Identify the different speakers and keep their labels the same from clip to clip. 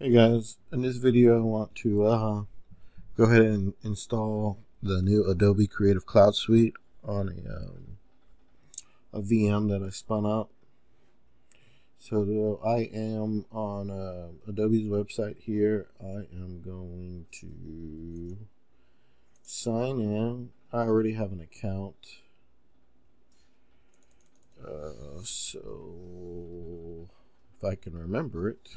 Speaker 1: Hey guys, in this video I want to uh, go ahead and install the new Adobe Creative Cloud Suite on a, um, a VM that I spun up. So I am on uh, Adobe's website here. I am going to sign in. I already have an account. Uh, so if I can remember it.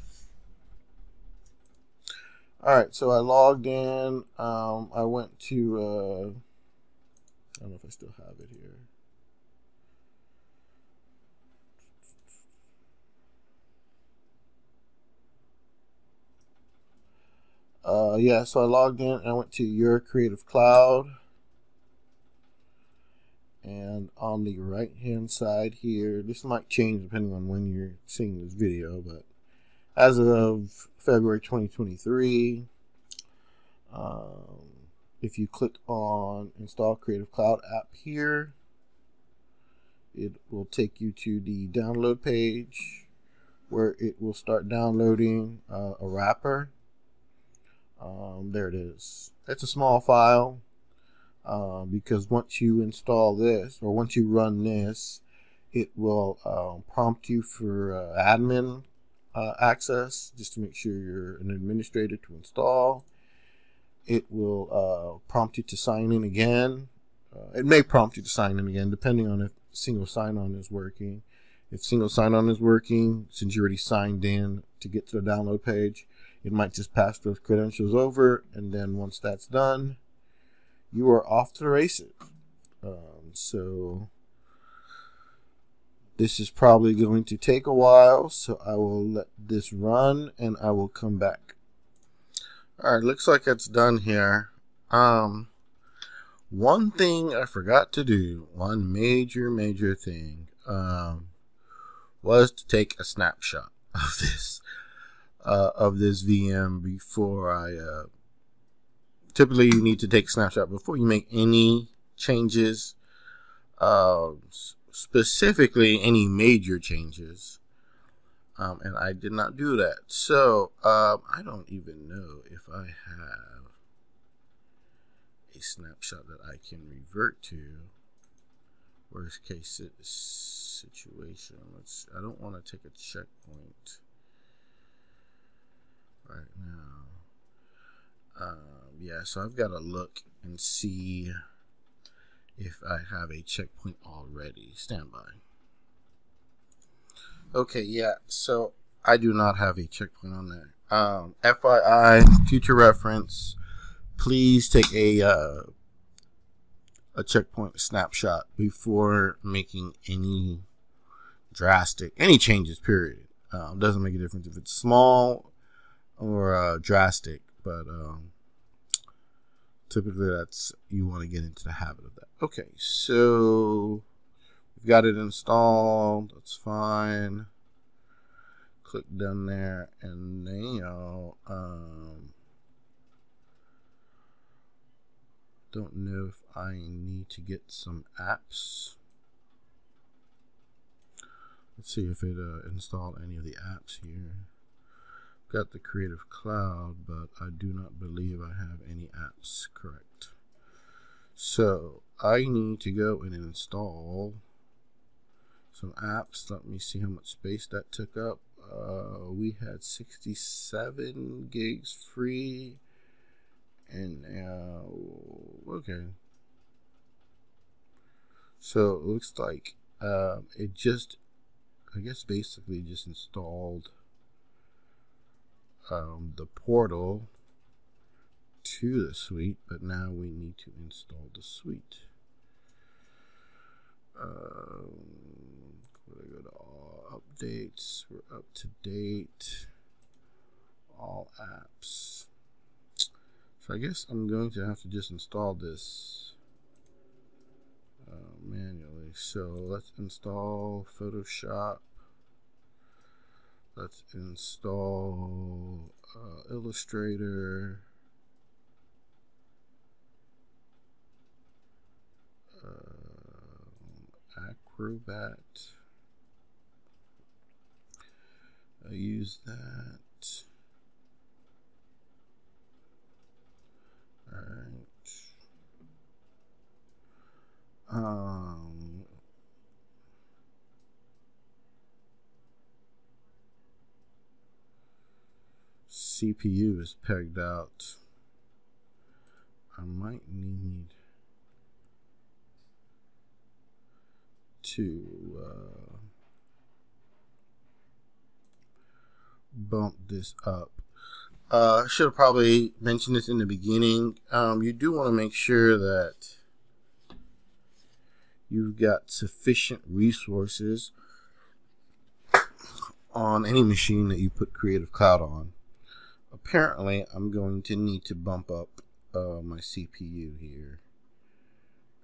Speaker 1: All right, so I logged in. Um, I went to, uh, I don't know if I still have it here. Uh, yeah, so I logged in and I went to your Creative Cloud. And on the right hand side here, this might change depending on when you're seeing this video, but as of February 2023. Um, if you click on install Creative Cloud app here, it will take you to the download page where it will start downloading uh, a wrapper. Um, there it is. It's a small file uh, because once you install this or once you run this, it will uh, prompt you for uh, admin uh, access just to make sure you're an administrator to install. It will uh, prompt you to sign in again. Uh, it may prompt you to sign in again depending on if single sign-on is working. If single sign-on is working, since you already signed in to get to the download page, it might just pass those credentials over, and then once that's done, you are off to the races. Um, so this is probably going to take a while, so I will let this run and I will come back. Alright, looks like it's done here. Um, one thing I forgot to do, one major, major thing, um, was to take a snapshot of this, uh, of this VM before I, uh, typically you need to take a snapshot before you make any changes. Uh, specifically any major changes. Um, and I did not do that. So um, I don't even know if I have a snapshot that I can revert to. Worst case situation. Let's. I don't want to take a checkpoint right now. Um, yeah, so I've got to look and see if I have a checkpoint already. Standby. Okay, yeah, so I do not have a checkpoint on there. Um, FYI, future reference, please take a uh, a checkpoint snapshot before making any drastic any changes. Period. Um, doesn't make a difference if it's small or uh, drastic, but um, typically that's you want to get into the habit of that. Okay, so we've got it installed. That's fine. Click done there, and now um, don't know if I need to get some apps. Let's see if it uh, installed any of the apps here got the Creative Cloud, but I do not believe I have any apps correct. So I need to go and install some apps. Let me see how much space that took up. Uh, we had 67 gigs free, and now okay. So it looks like um, it just, I guess, basically just installed um, the portal to the suite, but now we need to install the suite. Um, go to all updates. We're up to date. All apps. So I guess I'm going to have to just install this uh, manually. So let's install Photoshop let's install uh, Illustrator. Um, Acrobat. I use that. All right. Um, CPU is pegged out. I might need to uh, bump this up. Uh, should have probably mentioned this in the beginning. Um, you do want to make sure that you've got sufficient resources on any machine that you put Creative Cloud on. Apparently, I'm going to need to bump up uh, my CPU here.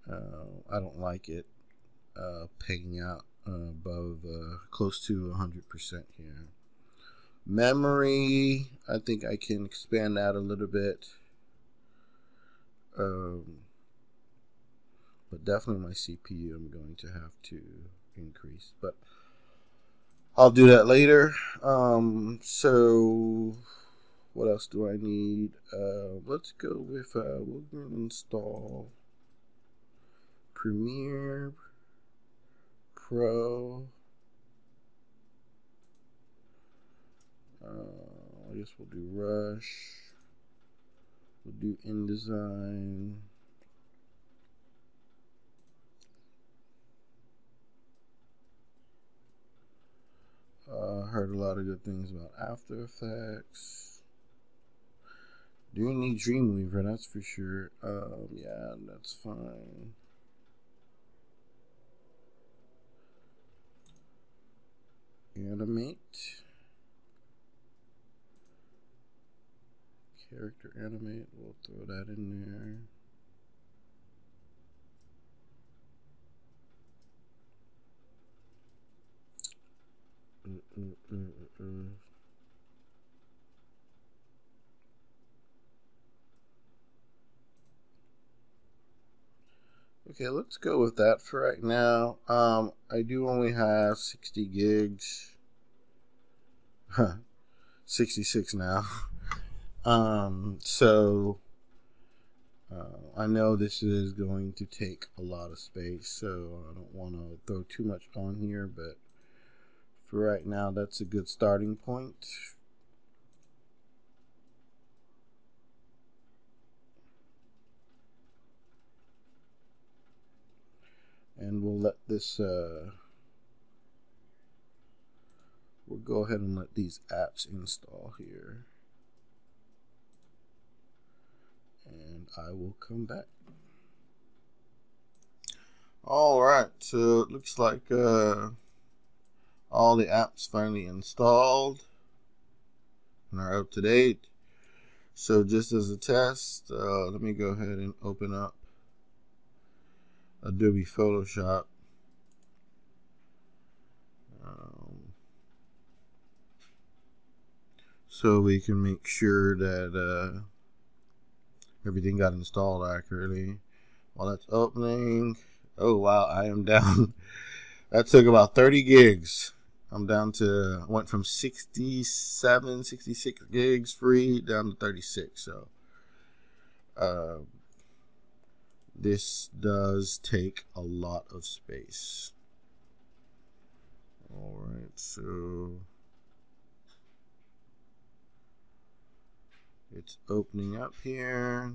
Speaker 1: Uh, I don't like it uh, pegging out uh, above uh, close to 100% here. Memory, I think I can expand that a little bit. Um, but definitely my CPU I'm going to have to increase. But I'll do that later. Um, so what else do I need? Uh, let's go with, uh, we'll install Premiere Pro. Uh, I guess we'll do Rush. We'll do InDesign. Uh, heard a lot of good things about After Effects. Do need Dreamweaver, that's for sure. Um, yeah, that's fine. Animate. Character animate, we'll throw that in there. Mm, mm, mm, Okay, let's go with that for right now. Um, I do only have 60 gigs. Huh. 66 now. um, so uh, I know this is going to take a lot of space, so I don't want to throw too much on here, but for right now, that's a good starting point. And we'll let this, uh, we'll go ahead and let these apps install here. And I will come back. All right, so it looks like, uh, all the apps finally installed and are up to date. So just as a test, uh, let me go ahead and open up Adobe Photoshop. Um, so we can make sure that uh, everything got installed accurately. While that's opening, oh wow, I am down. that took about 30 gigs. I'm down to went from 67, 66 gigs free down to 36. So uh, this does take a lot of space. All right, so it's opening up here.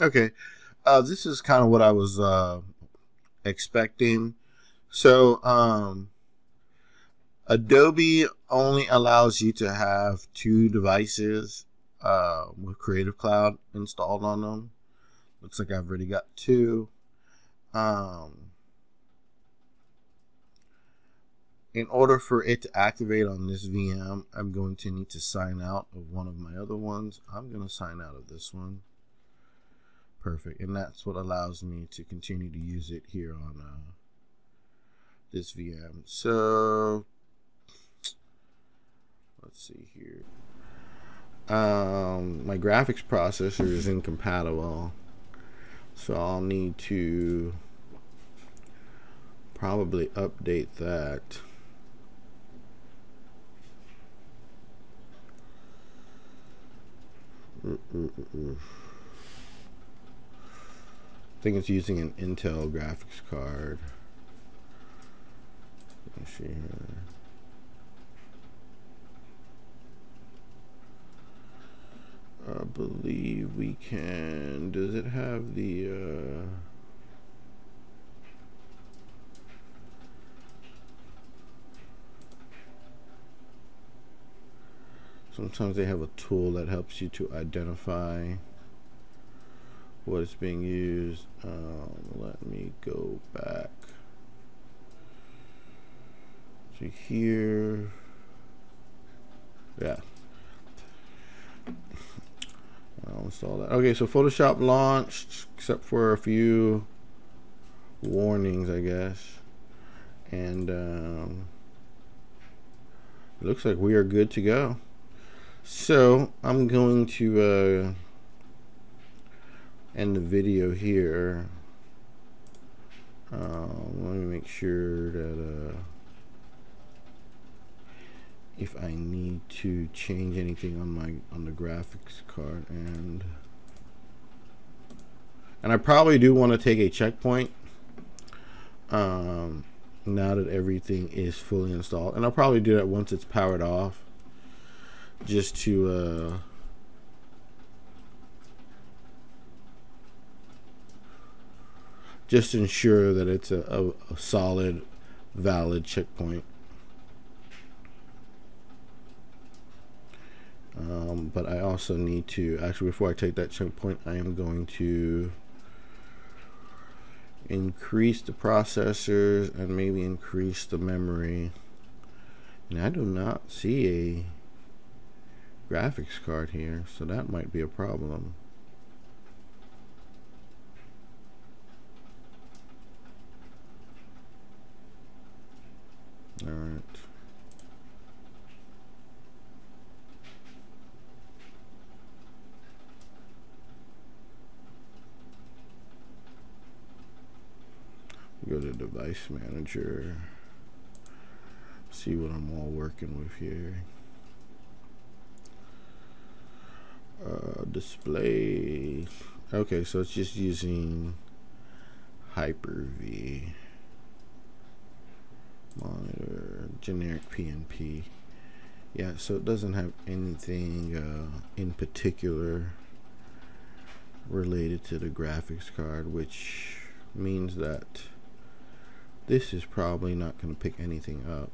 Speaker 1: Okay, uh, this is kind of what I was uh, expecting. So, um, Adobe only allows you to have two devices uh, with Creative Cloud installed on them. Looks like I've already got two. Um, in order for it to activate on this VM, I'm going to need to sign out of one of my other ones. I'm going to sign out of this one perfect and that's what allows me to continue to use it here on uh, this VM so let's see here um, my graphics processor is incompatible so I'll need to probably update that -mm. think it's using an Intel graphics card. Let me see here. I believe we can. Does it have the? Uh, sometimes they have a tool that helps you to identify what is being used. Um, let me go back to here. Yeah. I'll install that. Okay, so Photoshop launched, except for a few warnings, I guess. And um, looks like we are good to go. So I'm going to uh, end the video here. Um, let me make sure that uh, if I need to change anything on my on the graphics card and and I probably do want to take a checkpoint um, now that everything is fully installed. And I'll probably do that once it's powered off just to uh, just ensure that it's a, a, a solid valid checkpoint um, but I also need to actually before I take that checkpoint I am going to increase the processors and maybe increase the memory and I do not see a graphics card here, so that might be a problem. All right. Go to device manager. See what I'm all working with here. uh, display okay so it's just using Hyper-V monitor generic PNP yeah so it doesn't have anything uh, in particular related to the graphics card which means that this is probably not going to pick anything up.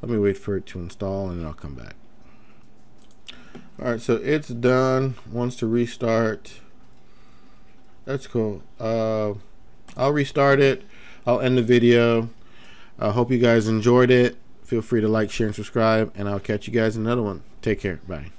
Speaker 1: Let me wait for it to install and then I'll come back. All right so it's done. Wants to restart. That's cool. Uh, I'll restart it. I'll end the video. I hope you guys enjoyed it. Feel free to like share and subscribe and I'll catch you guys in another one. Take care. Bye